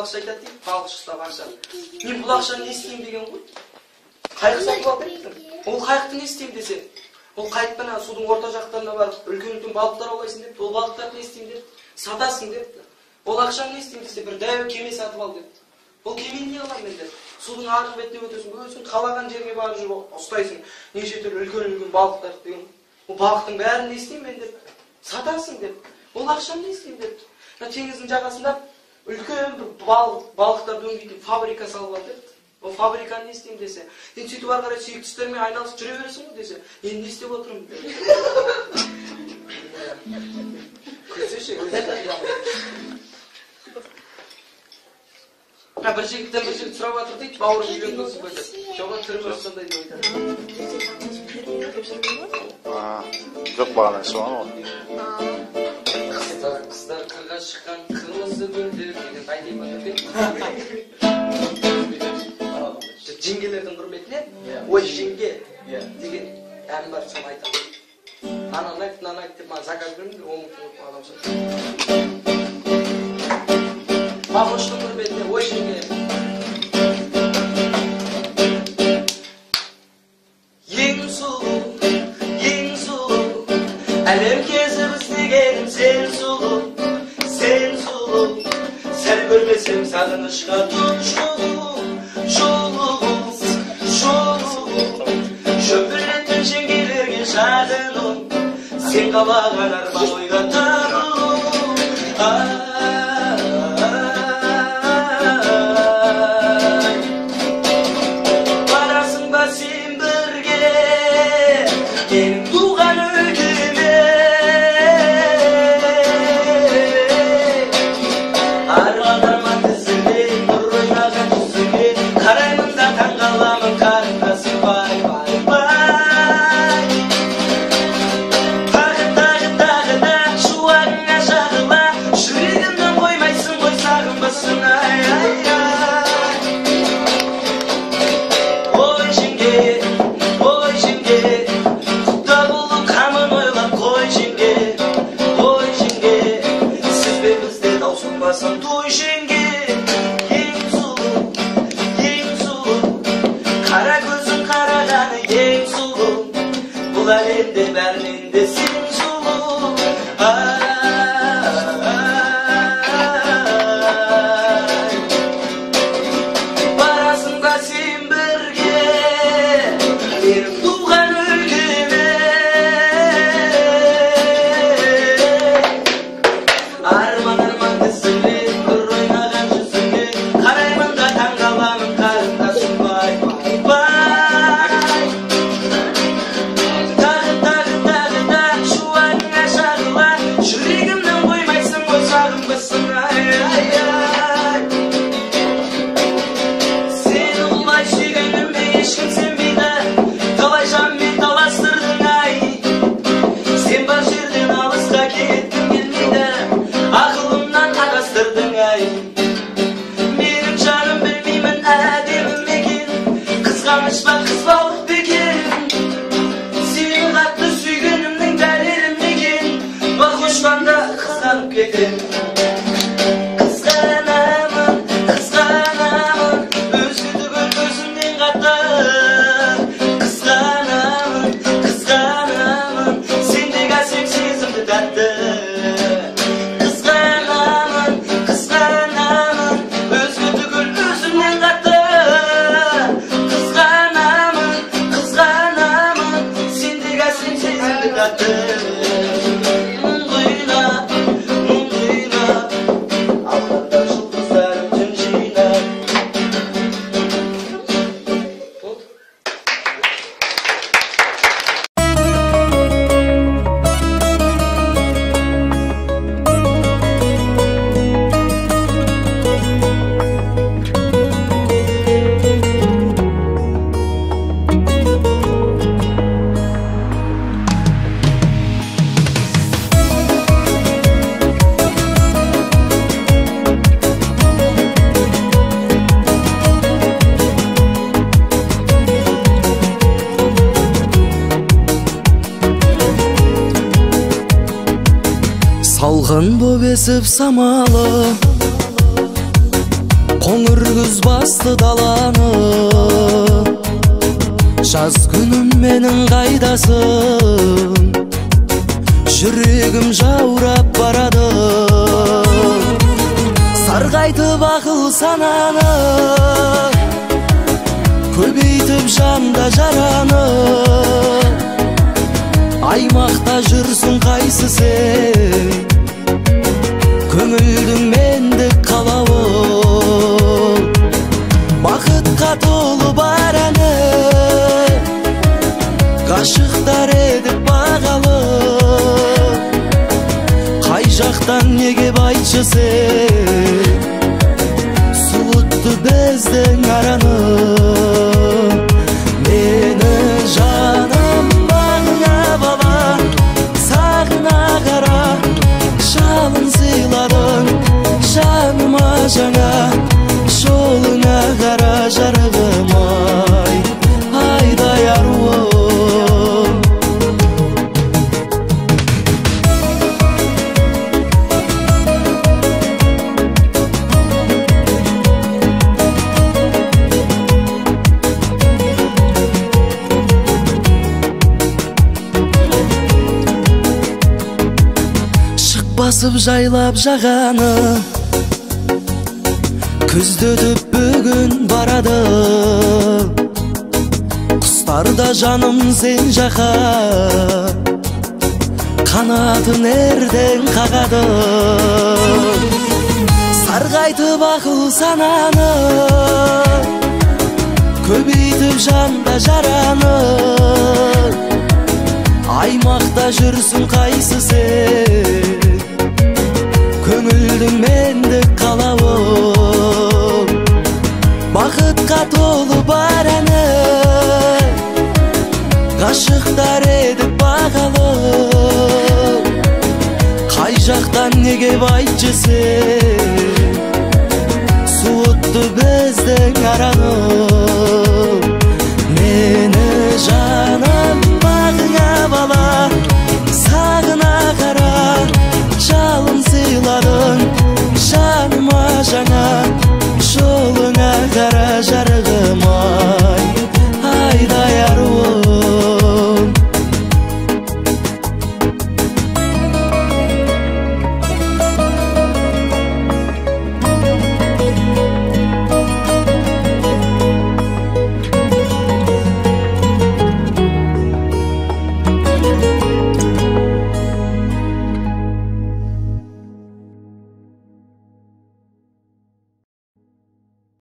ақша айтады дейді балық ұстап ақша мен бұл ақшаны не істеймін деген ғой қайық сатып кеттім ол қайықты не істеймін десе ол қайықпен ана судың орта жақтарына барып үлкен үлкен балықтар аулайсың депті ол балықтарды не істеймін депті сатасың депті ол ақшаны не істеймін десе бір дәу кеме сатып ал депті ол кемені не қыламын мен деп судың арғы бетіне өтесің өзің қалаған жерге барып жүріп ұстайсың неше түрлі үлкен үлкен балықтарды деген ол балықтың бәрін не істеймін мен деп сатасың деп ол ақшаны не істеймін деп теңіздің жағасында үлкен бір балық балықтарды өңдейтін фабрика салып депті ол фабриканы не істеймін десе енді сөйтіп ары қарай сүйікті істермен айналысып жүре бересің ғой десе енді не істеп отырмын күлсеші бір жігіттен бір жігіт сұрап жатыр дейді бауырым үйленгенсіз ба деп жоқ түрі сондай деп айтады жоқ бағана шығған ғой деген жеңгелердің құрметіне ой жеңге деген ән бар соны айтамын ананы айт мынаны айт деп маған заказ беріңдер он мың адам мағыштың құрметіне ой жеңге kadını çıkar. Şolum, şolum, şolum. Şöpürletmişin gelir geçerden. Sen kabağa kadar bak Christmas. Салғын боп самалы қоңыр күз басты даланы жаз күнім менің қайдасың жүрегім жаурап барады сарғайтып ақыл сананы көбейтіп жанда жараны аймақта жүрсің қайсы сен көңілдің мендік қалауы бақытқа толы бар әні ғашықтар едік бағалы қай жақтан неге айтшы сен суытты біздің араны басып жайлап жағаны күзді өтіп бүгін барады. Құстар да жаным сен жаққа. Қанатын ерден қағады. Сарғайтып ақыл сананы көбейтіп жанда жараны. Аймақта жүрсің қайсы сен? Бақытқа толы бар әні ғашықтар едік бағалы қай жақтан неге айтшы сен суытты біздің араны